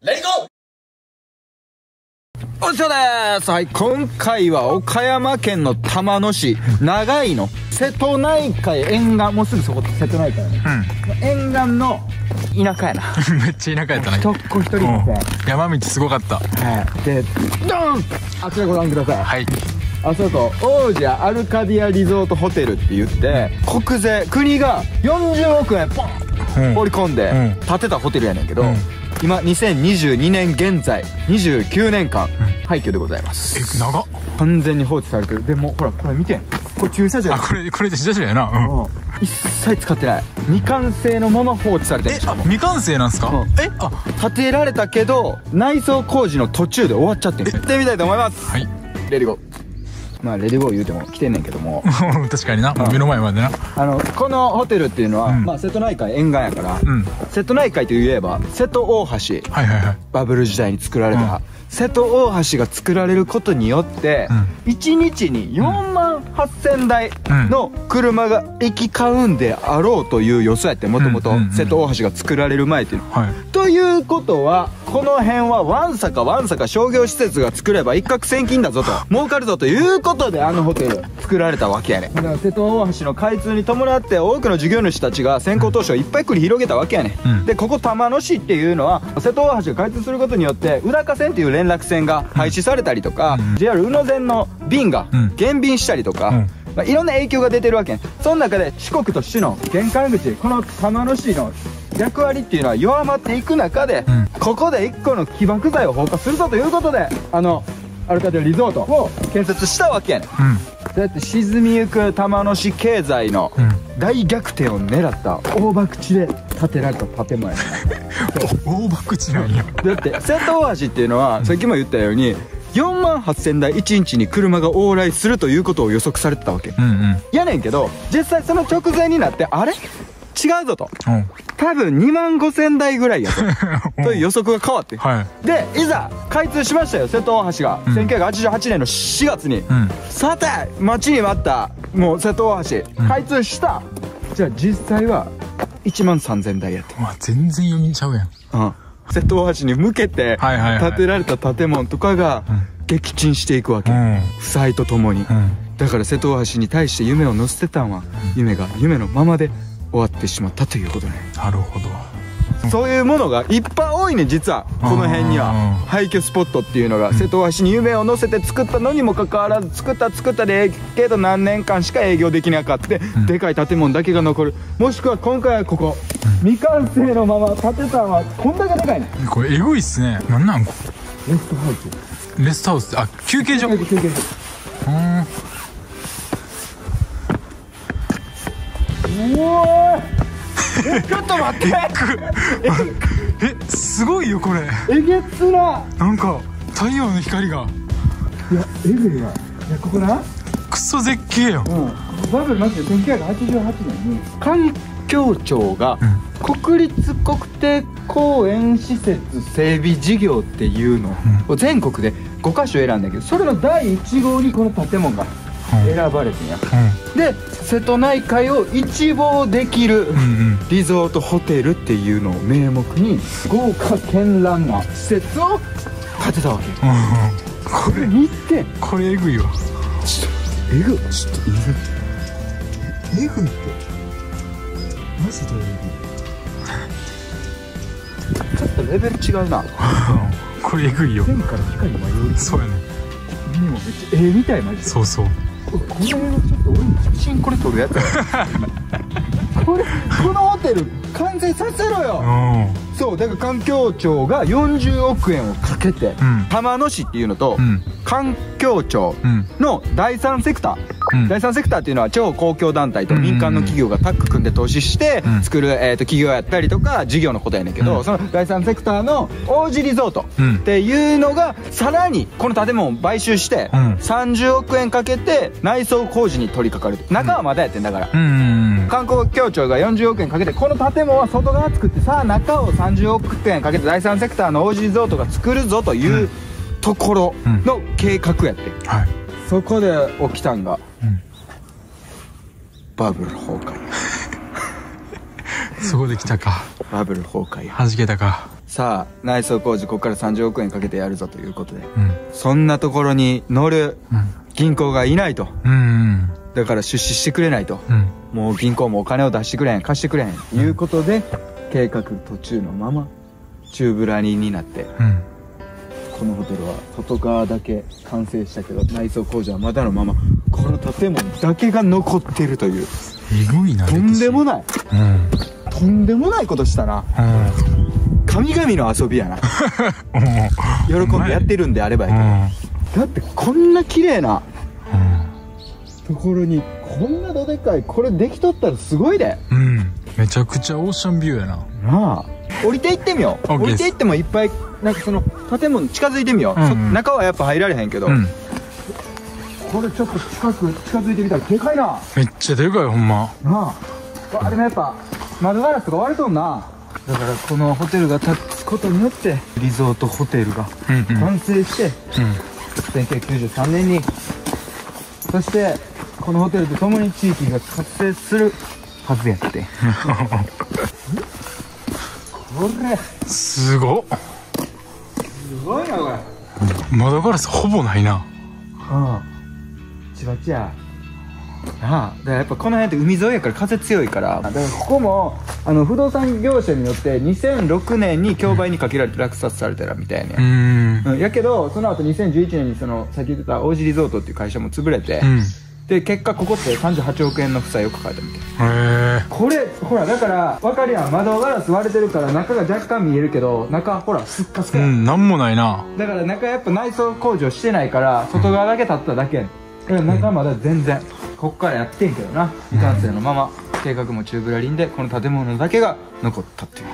レディゴーおしょです。はい、今回は岡山県の玉野市、長井の瀬戸内海沿岸、もうすぐそこ瀬戸内海やね。沿岸の田舎やな。めっちゃ田舎やったね。一っ子一人みたいな。う。ん山道すごかった。はい。で、ドーン！あちらご覧ください。はい。あそこ、王者アルカディアリゾートホテルって言って、国税、国が40億円ポン！うん。放り込んでうん。建てたホテルやねんけど、うん今2022年現在29年間廃墟でございます。え長っ。完全に放置されてる。でもほらこれ見て。これ駐車場や。あこれこれで自社やな。うん。うん。一切使ってない。未完成のまま放置されてるえあ未完成なんすか？うん。えあ。建てられたけど内装工事の途中で終わっちゃってん行ってみたいと思います。はい。レディゴーまあレディゴー言うても来てんねんけども。確かにな。目の前までな。あのこのホテルっていうのは、うん。まあ、瀬戸内海沿岸やから、うん。瀬戸内海といえば瀬戸大橋はいはいはい。バブル時代に作られた、うん瀬戸大橋が作られることによって、1日に4万8000台の車が行き交うんであろうという予想やってもともとうんうんうん。瀬戸大橋が作られる前っていうの。はい。ということはこの辺はわんさかわんさか商業施設が作れば一攫千金だぞと儲かるぞということであのホテル作られたわけやね。んだから瀬戸大橋の開通に伴って多くの事業主たちが先行投資をいっぱい繰り広げたわけやね。ん、うん。でここ玉野市っていうのは瀬戸大橋が開通することによって宇高線っていう連絡線が廃止されたりとか、うん。JR 宇野線の便がうん。減便したりとか、うん。まあ、いろんな影響が出てるわけ。ねその中で四国と市の玄関口この玉野市の役割っていうのは弱まっていく中で、うん。ここで一個の起爆剤を放火するぞということであのアルカディアリゾートを建設したわけやねん。うん。そうやって沈みゆく玉野市経済のうん大逆転を狙った大博地で建てられた建物やねお大博打なんや。んだって瀬戸大橋っていうのはさっきも言ったように4万8000台1日に車が往来するということを予測されてたわけ。うんうん。やねんけど実際その直前になってあれ？違うぞと。うん。多分2万5000台ぐらいやと。という予測が変わってはい。でいざ開通しましたよ瀬戸大橋が、うん。1988年の4月に、うん。さて待ちに待ったもう瀬戸大橋。うん。開通した、じゃあ実際は1万3000台やと、まあ全然読みちゃうやん。うん、瀬戸大橋に向けて建てられた建物とかがうん。撃沈していくわけ、うん。負債とともに、うん。だから瀬戸大橋に対して夢を乗せてたんは、夢が夢のままで終わってしまったということね、なるほど。そういうものがいっぱい多いね実は。この辺には。うん廃墟スポットっていうのが。瀬戸大橋に夢を乗せて作ったのにもかかわらず作った作ったでええけど何年間しか営業できなかった、ん。でかい建物だけが残る。もしくは今回はここ、未完成のまま建てたのはこんだけでかいね。これエグいっすね。なんなんこレストハウス。れレストハウス。あ休憩所。う休憩所。ーんうおーえちょっと待って。えすごいよこれ。えげつな。なんか太陽の光が。いやえぐいわ。いやここな。クソ絶景やんうん、バブルマジで1988年に環境庁が国立国定公園施設整備事業っていうのを全国で5カ所選んだけどそれの第1号にこの建物が選ばれてん。やで瀬戸内海を一望できるうんうん。リゾートホテルっていうのを名目に豪華絢爛な施設を建てたわけうんうん。これ見て。これエグいわ。ちょっとえぐい。ちょっとえぐいえぐいって。マジでえぐい。ちょっとレベル違うな。これエグいよ。天から光に迷うそうやね。にもめっちゃええみたいマジで。そうそうこれちょっと俺の写真これ撮るやつ。や これこのホテル完成させろよ。うん。そうだから環境庁が40億円をかけて、うん。玉野市っていうのと、うん。環境庁うんの第三セクター、うん。第三セクターっていうのは超公共団体と民間の企業がタッグ組んで投資してうん。作る、えー、と企業やったりとか事業のことやねんけど、うん。その第三セクターの王子リゾートうん。っていうのがさらにこの建物を買収してうん。30億円かけて内装工事に取り掛かる。中はまだやってんだから。うんうん観光協庁が40億円かけてこの建物は外側作ってさあ中を30億円かけて第三セクターの王子リゾートが作るぞというところの計画やって、はい。そこで起きたんが、うん。バブル崩壊。そこで来たか。バブル崩壊。や弾けたか。さあ内装工事ここから30億円かけてやるぞということで。うん。そんなところに乗る銀行がいないと。うんうんだから出資してくれないと。うん。もう銀行もお金を出してくれへん貸してくれへんということで計画途中のまま宙ぶらりんになってうん。このホテルは外側だけ完成したけど内装工事はまだのままこの建物だけが残ってるという。えぐいなとんでもない。うん。とんでもないことしたな。うん。神々の遊びやな。う。ん喜んでやってるんであればうやんけど。だってこんな綺麗なうんところにこんなどでかいこれできとったらすごいで。うんめちゃくちゃオーシャンビューやな。なあ。降りていってみよう。降りていってもいっぱいなんかその建物近づいてみよう、うんうん。そ中はやっぱ入られへんけど、うん。これちょっと近く近づいてみたらでかいな。めっちゃでかいほんま。なあ。あれもやっぱ窓ガラスとか割れとんな。だからこのホテルが建つことによってリゾートホテルがうんうん。完成して、うん。1993年に。そしてこのホテルとともに地域が活性するはずやって。これ。すごっ。すごいなこれ。窓ガラスほぼないな。うん。ちばちやなあ。だからやっぱこの辺って海沿いやから風強いから。だからここもあの不動産業者によって2006年に競売にかけられて落札されたらみたいねう、ん。うん。やけどその後2011年にそのさっき言ってた王子リゾートっていう会社も潰れて、うんで結果ここって38億円の負債を抱えたみたいへえこれほらだから分かるやん。窓ガラス割れてるから中が若干見えるけど中ほらスッカスカや、うんなんもないな。だから中やっぱ内装工事をしてないから外側だけ立っただけ。やんだから中まだ全然こっからやってんけどな。未完成のまま計画も宙ぶらりんでこの建物だけが残ったっていう。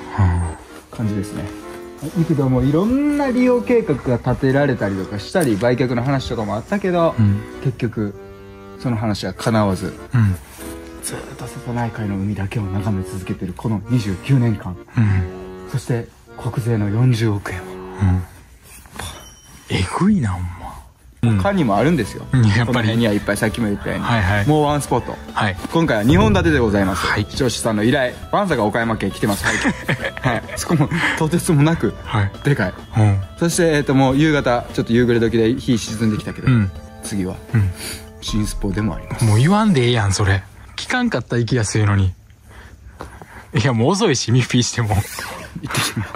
感じですね。いくどもいろんな利用計画が立てられたりとかしたり売却の話とかもあったけど、うん。結局その話は叶わず。うん。ずーっと瀬戸内海の海だけを眺め続けてるこの29年間。うん。そして国税の40億円はうん。えぐいなほんま。うん他にもあるんですよ、うん。やっぱり。この辺にはいっぱいさっきも言ったように、はいはい。もうワンスポット。はい。今回は2本立てでございます、はい。視聴者さんの依頼。バンサが岡山県来てます。はい、はい、そこもとてつもなくはい。でかい。うん。そして、えっともう夕方ちょっと夕暮れ時で日沈んできたけど、うん。次は。うん新スポでもあります。もう言わんでええやんそれ。聞かんかったら行きやすいのに。いやもう遅いしミッフィーしても。行ってきます。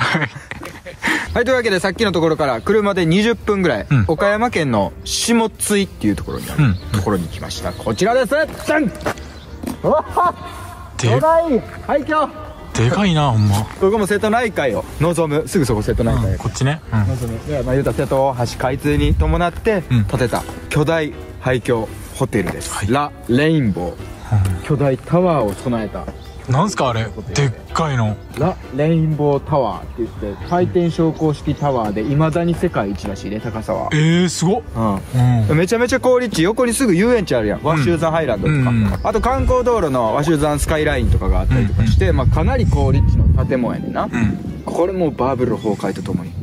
はい。というわけでさっきのところから車で20分ぐらい、うん。岡山県の下津井っていうところにある、うん。ところに来ました。こちらです。じゃん。うわっで巨大廃墟でかいなほんま。ここも瀬戸内海を望むすぐそこ瀬戸内海、うんこっちねうん望むでまあ言うたら瀬戸大橋開通に伴ってうん建てた巨大廃墟ホテルです、はい。ラ・レインボー。巨大タワーを備えた。なんすかあれ？でっかいの。ラ・レインボータワーって言って回転昇降式タワーでいまだに世界一らしいね高さは。えー、すごっ。うん。うん。めちゃめちゃ好立地横にすぐ遊園地あるやん。和州山ハイランドとか、うんあと観光道路の和州山スカイラインとかがあったりとかして、まあ、かなり好立地の建物やねんな、うん。これもバブル崩壊とともに。うん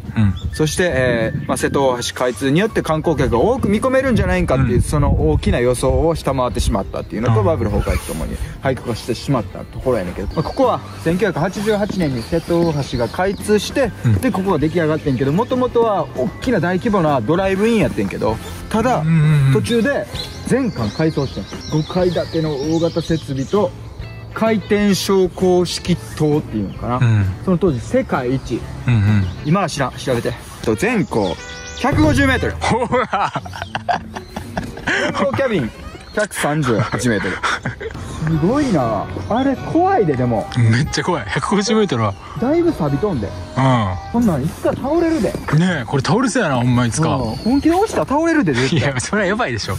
そして、えーまあ、瀬戸大橋開通によって観光客が多く見込めるんじゃないかっていう、うん。その大きな予想を下回ってしまったっていうのと、うん。バブル崩壊とともに廃墟化してしまったところやねんけど、まあ、ここは1988年に瀬戸大橋が開通して、うん。でここが出来上がってんけどもともとは大きな大規模なドライブインやってんけどただ、途中で全館改装してん。5階建ての大型設備と回転昇降式塔っていうのかな、うん。その当時世界一。うんうん。今は知らん調べて。と全高。150m ほら。キャビン。138m すごいな。あれ怖いででも。めっちゃ怖い。150m は。だいぶ錆びとんで。うこんなんいつか倒れるで。んねえこれ倒れそうやなほんまいつか。うん。本気で落ちたら倒れるで絶い対やそれはやばいでしょ。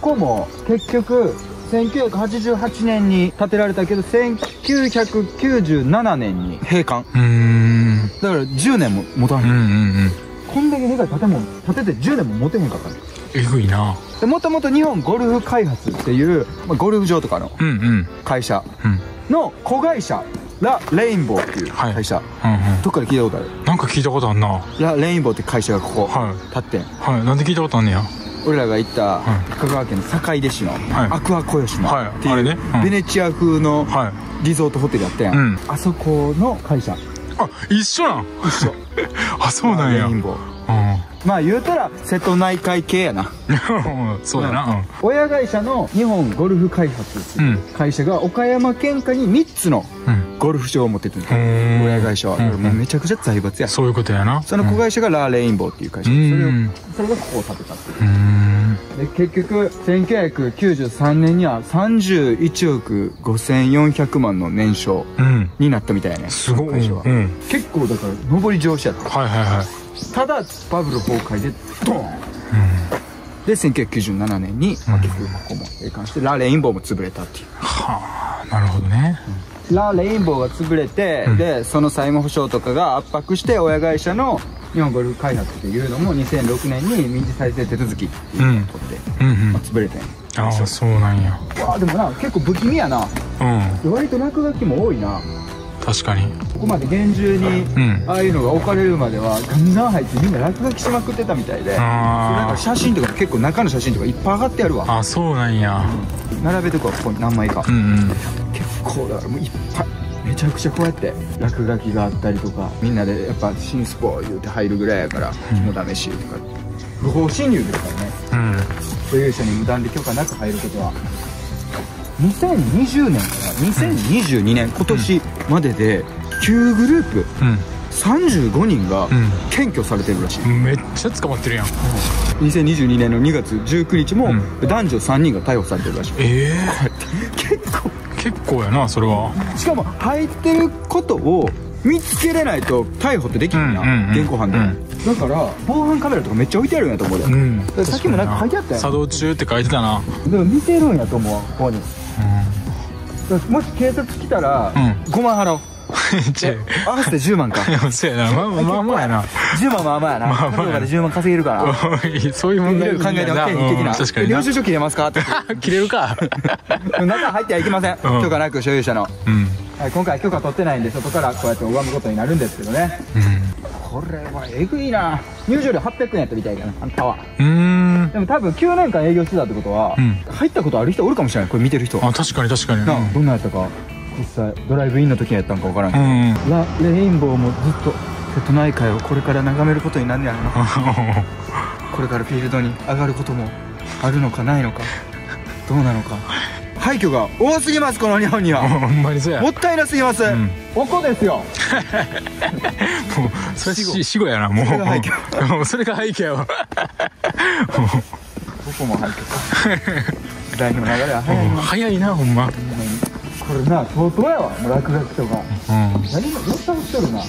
ここも結局1988年に建てられたけど1997年に閉館。うーん。だから10年も持たうんん、うんうん。こんだけでかい建物建てて10年も持てへんかったの。えぐいな。でもともと日本ゴルフ開発っていう、まあ、ゴルフ場とかの会社うん。の子会社ラ・レインボーっていうはい。会社、うんうん。どっかで聞いたことある。なんか聞いたことあんな。はラ・レインボーって会社がここい。立ってん。はい。なんで聞いたことあんねや？俺らが行ったはい。香川県の坂出市のはい。アクア小吉島はい。っていうあれね。うん。ベネチア風のはい。リゾートホテルやったやうん。んあそこの会社。あ一緒なん？一緒。あそうなんや。うまあ言うたら瀬戸内海系やな。ん そうやな。親会社の日本ゴルフ開発会社が岡山県下に3つのうんうんゴルフ場を持っててんうん親会社は。めちゃくちゃ財閥や。そういうことやな。その子会社がラーレインボーっていう会社。うそれをん。それがここを建てたっていう。で結局1993年には31億5400万の年商うん。になったみたいやね。すごい。会社は、うん。結構だから上り調子やった。はいはいはい。ただバブル崩壊でドーン。で1997年に、まあ、結局ここも閉館してラ・レインボーも潰れたっていう。はあなるほどねラ・レインボーが潰れて、うん。でその債務保証とかが圧迫して親会社の日本ゴルフ開発っていうのも2006年に民事再生手続きっていうのを取って、うんうん。まあ、潰れてんああそうなんや。わあでもな結構不気味やな。うん。割と落書きも多いな確かに。ここまで厳重にうん。ああいうのが置かれるまではガンガン入ってみんな落書きしまくってたみたいでなんあか写真とかも結構中の写真とかいっぱい上がってやるわ。ああそうなんや。並べとくわここに何枚か。うんうん。結構だからもういっぱいめちゃくちゃこうやって落書きがあったりとかみんなでやっぱ新スポー言うて入るぐらいやから肝試しとか。不法侵入ですからね。うん。所有者に無断で許可なく入ることは。2020年から2022年今年までで9グループ。35人がうん。検挙されてるらしい。うんめっちゃ捕まってるやん。2022年の2月19日もう男女3人が逮捕されてるらしい。え結構。え結構やなそれは。しかも入ってることを見つけれないと逮捕ってできんや、うんうんうん現行犯で、うん。だから防犯カメラとかめっちゃ置いてあるんやと思うで、うん。さっきもなんか書いてあったやん。作動中って書いてたな。でも見てるんやと思うわここに。うだからもし警察来たら、うん。5万払おう。合わせて10万か。あ そうやな。まあまあまあまあやな。10万まあまあやな。まあから10万稼げるから。そういう問題考えても経費的うんな。確かにな。領収書切れますか？って。切れるか。中入ってはいけません、うん。許可なく所有者の、うん。はい、今回許可取ってないんで外からこうやって拝むことになるんですけどね。これはえぐいな。入場料800円やったみたいだなあんたはうんでも多分9年間営業してたってことは、うん。入ったことある人おるかもしれない。これ見てる人。あ確かに確かに。どんなんやったか。実際ドライブインの時にやったんか分からんけど、うん。うんラ・レインボーもずっと瀬戸内海をこれから眺めることになるんやろな。これからフィールドに上がることもあるのかないのか。どうなのか廃墟が多すぎますこの日本には。ほんまにそうや。もったいなすぎます、ん。ここですよ。もうそれし死後。やなもう。それが廃墟。それが廃墟やわ。も廃墟。か 時代の流れは早いな。早いなほんま。これな相当やわ落書きとか。うん。何もよっさんしとるな